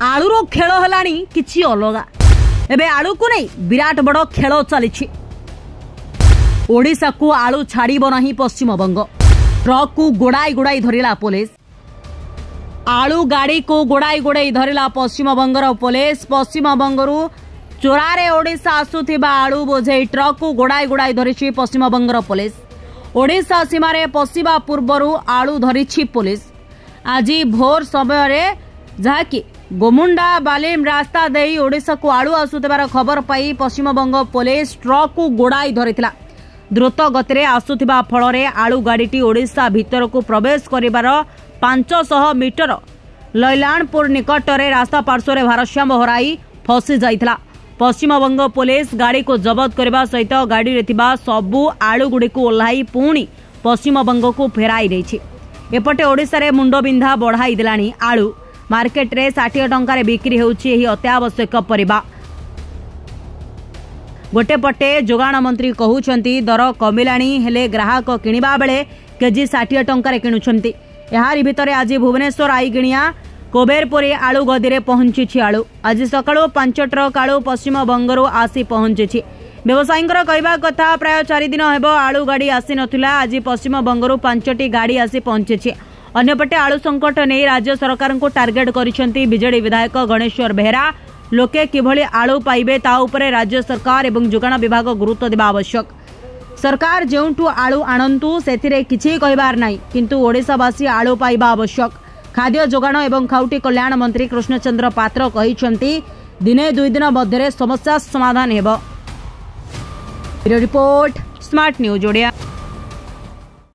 ଆଳୁର ଖେଳ ହେଲାଣି କିଛି ଅଲଗା ଏବେ ଆଳୁକୁ ନେଇ ବିରାଟ ବଡ଼ ଖେଳ ଚାଲିଛି ଓଡ଼ିଶାକୁ ଆଳୁ ଛାଡ଼ିବ ନାହିଁ ପଶ୍ଚିମବଙ୍ଗ ଟ୍ରକ୍କୁ ଗୋଡ଼ାଇ ଗୋଡ଼ାଇ ଧରିଲା ପୋଲିସ ଆଳୁ ଗାଡ଼ିକୁ ଗୋଡ଼ାଇ ଗୋଡ଼ାଇ ଧରିଲା ପଶ୍ଚିମବଙ୍ଗର ପୋଲିସ ପଶ୍ଚିମବଙ୍ଗରୁ ଚୋରାରେ ଓଡ଼ିଶା ଆସୁଥିବା ଆଳୁ ବୋଝେଇ ଟ୍ରକ୍କୁ ଗୋଡ଼ାଇ ଗୋଡ଼ାଇ ଧରିଛି ପଶ୍ଚିମବଙ୍ଗର ପୋଲିସ ଓଡ଼ିଶା ସୀମାରେ ପଶିବା ପୂର୍ବରୁ ଆଳୁ ଧରିଛି ପୋଲିସ ଆଜି ଭୋର ସମୟରେ ଯାହାକି ଗୋମୁଣ୍ଡା ବାଲିମ ରାସ୍ତା ଦେଇ ଓଡ଼ିଶାକୁ ଆଳୁ ଆସୁଥିବାର ଖବର ପାଇ ପଶ୍ଚିମବଙ୍ଗ ପୋଲିସ ଟ୍ରକ୍କୁ ଗୋଡ଼ାଇ ଧରିଥିଲା। ଦ୍ରୁତ ଗତିରେ ଆସୁଥିବା ଫଳରେ ଆଳୁ ଗାଡ଼ିଟି ଓଡ଼ିଶା ଭିତରକୁ ପ୍ରବେଶ କରିବାର ପାଞ୍ଚଶହ ମିଟର ଲୈଲାଣପୁର ନିକଟରେ ରାସ୍ତା ପାର୍ଶ୍ୱରେ ଭାରସାମ୍ୟ ହରାଇ ଫସି ଯାଇଥିଲା। ପଶ୍ଚିମବଙ୍ଗ ପୋଲିସ ଗାଡ଼ିକୁ ଜବତ କରିବା ସହିତ ଗାଡ଼ିରେ ଥିବା ସବୁ ଆଳୁଗୁଡ଼ିକୁ ଓହ୍ଲାଇ ପୁଣି ପଶ୍ଚିମବଙ୍ଗକୁ ଫେରାଇ ଦେଇଛି। ଏପଟେ ଓଡ଼ିଶାରେ ମୁଣ୍ଡବିନ୍ଧା ବଢ଼ାଇ ଦେଲାଣି ଆଳୁ। ମାର୍କେଟରେ ଷାଠିଏ ଟଙ୍କାରେ ବିକ୍ରି ହେଉଛି ଏହି ଅତ୍ୟାବଶ୍ୟକ ପରିବା। ଗୋଟେ ପଟେ ଯୋଗାଣ ମନ୍ତ୍ରୀ କହୁଛନ୍ତି ଦର କମିଲାଣି ହେଲେ ଗ୍ରାହକ କିଣିବା ବେଳେ କେଜି ଷାଠିଏ ଟଙ୍କାରେ କିଣୁଛନ୍ତି। ଏହାରି ଭିତରେ ଆଜି ଭୁବନେଶ୍ୱର ଆଇଗିଣିଆ କୋବେରପୁରୀ ଆଳୁ ଗଦିରେ ପହଞ୍ଚିଛି ଆଳୁ। ଆଜି ସକାଳୁ ପାଞ୍ଚ ଟ୍ରକ୍ ଆଳୁ ପଶ୍ଚିମବଙ୍ଗରୁ ଆସି ପହଞ୍ଚିଛି। ବ୍ୟବସାୟୀଙ୍କର କହିବା କଥା ପ୍ରାୟ ଚାରି ଦିନ ହେବ ଆଳୁ ଗାଡ଼ି ଆସିନଥିଲା ଆଜି ପଶ୍ଚିମବଙ୍ଗରୁ ପାଞ୍ଚଟି ଗାଡ଼ି ଆସି ପହଞ୍ଚିଛି। ଅନ୍ୟପଟେ ଆଳୁ ସଙ୍କଟ ନେଇ ରାଜ୍ୟ ସରକାରଙ୍କୁ ଟାର୍ଗେଟ୍ କରିଛନ୍ତି ବିଜେଡି ବିଧାୟକ ଗଣେଶ୍ୱର ବେହେରା। ଲୋକେ କିଭଳି ଆଳୁ ପାଇବେ ତା ଉପରେ ରାଜ୍ୟ ସରକାର ଏବଂ ଯୋଗାଣ ବିଭାଗ ଗୁରୁତ୍ୱ ଦେବା ଆବଶ୍ୟକ। ସରକାର ଯେଉଁଠୁ ଆଳୁ ଆଣନ୍ତୁ ସେଥିରେ କିଛି କହିବାର ନାହିଁ। କିନ୍ତୁ ଓଡ଼ିଶାବାସୀ ଆଳୁ ପାଇବା ଆବଶ୍ୟକ। ଖାଦ୍ୟ ଯୋଗାଣ ଏବଂ ଖାଉଟି କଲ୍ୟାଣ ମନ୍ତ୍ରୀ କୃଷ୍ଣଚନ୍ଦ୍ର ପାତ୍ର କହିଛନ୍ତି ଦିନେ ଦୁଇ ଦିନ ମଧ୍ୟରେ ସମସ୍ୟା ସମାଧାନ ହେବ। Report smart news Odia.